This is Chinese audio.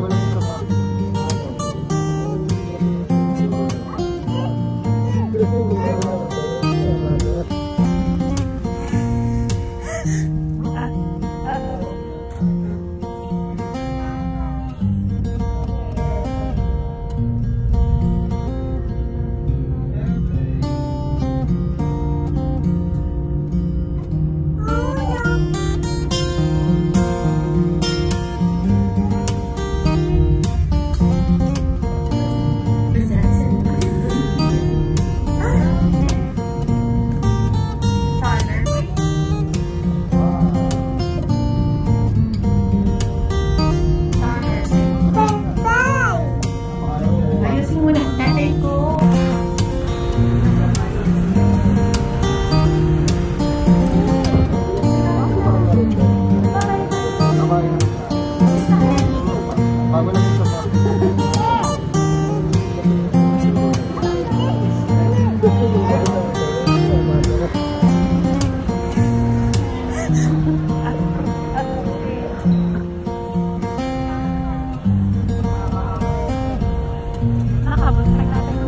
我们什么？Thank you.